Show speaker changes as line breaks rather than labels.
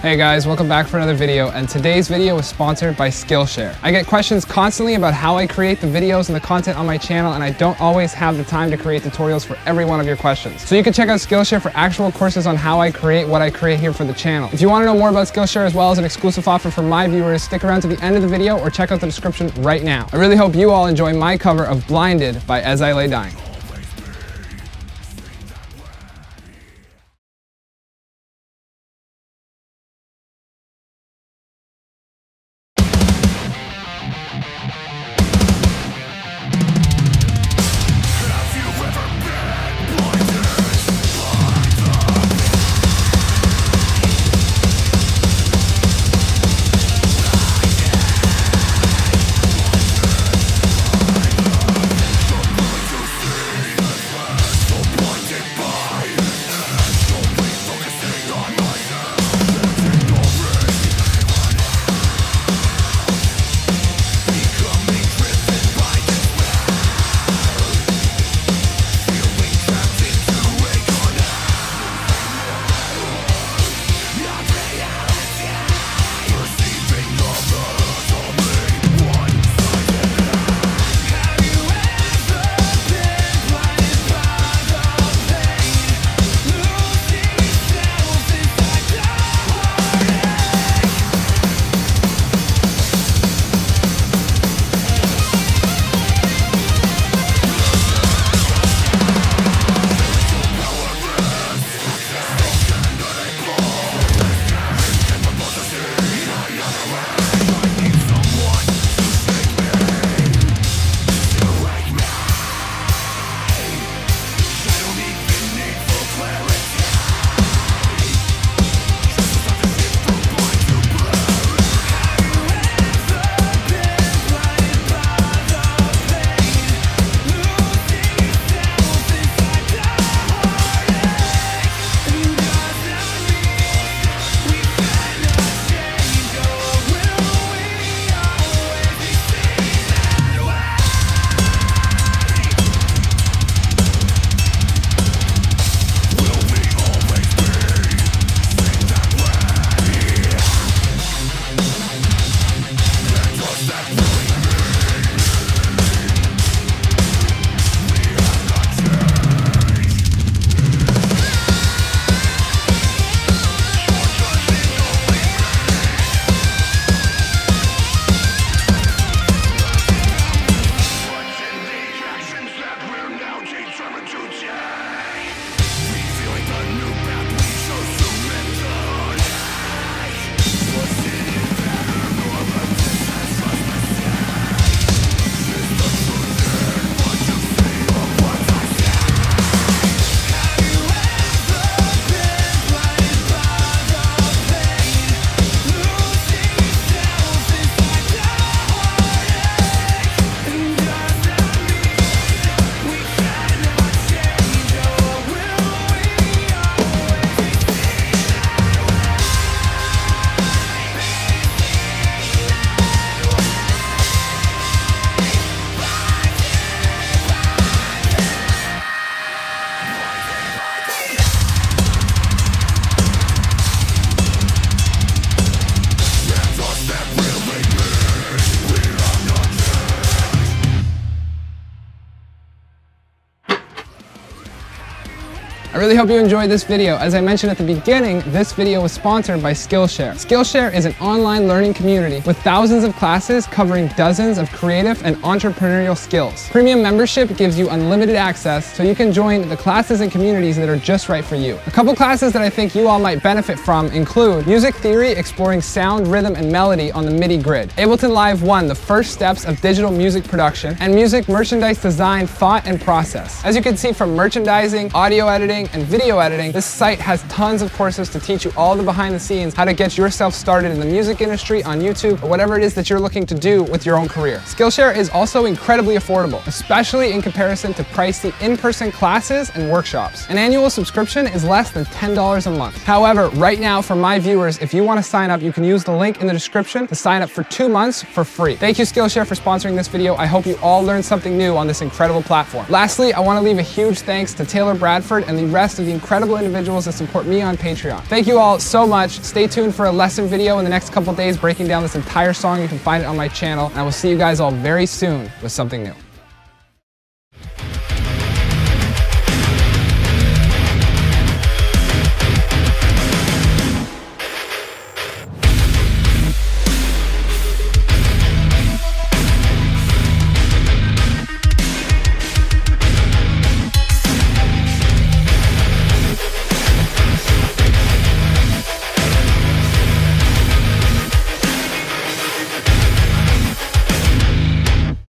Hey guys, welcome back for another video, and today's video is sponsored by Skillshare. I get questions constantly about how I create the videos and the content on my channel, and I don't always have the time to create tutorials for every one of your questions. So you can check out Skillshare for actual courses on how I create what I create here for the channel. If you want to know more about Skillshare as well as an exclusive offer for my viewers, stick around to the end of the video or check out the description right now. I really hope you all enjoy my cover of Blinded by As I Lay Dying. I really hope you enjoyed this video. As I mentioned at the beginning, this video was sponsored by Skillshare. Skillshare is an online learning community with thousands of classes covering dozens of creative and entrepreneurial skills. Premium membership gives you unlimited access so you can join the classes and communities that are just right for you. A couple classes that I think you all might benefit from include Music Theory exploring sound, rhythm, and melody on the MIDI grid, Ableton Live 1, the first steps of digital music production, and music merchandise design, thought, and process. As you can see from merchandising, audio editing, editing and video editing, this site has tons of courses to teach you all the behind the scenes, how to get yourself started in the music industry, on YouTube, or whatever it is that you're looking to do with your own career. Skillshare is also incredibly affordable, especially in comparison to pricey in-person classes and workshops. An annual subscription is less than $10 a month. However, right now for my viewers, if you want to sign up, you can use the link in the description to sign up for two months for free. Thank you Skillshare for sponsoring this video. I hope you all learned something new on this incredible platform. Lastly, I want to leave a huge thanks to Taylor Bradford and the rest of the incredible individuals that support me on Patreon. Thank you all so much. Stay tuned for a lesson video in the next couple days breaking down this entire song. You can find it on my channel. And I will see you guys all very soon with something new.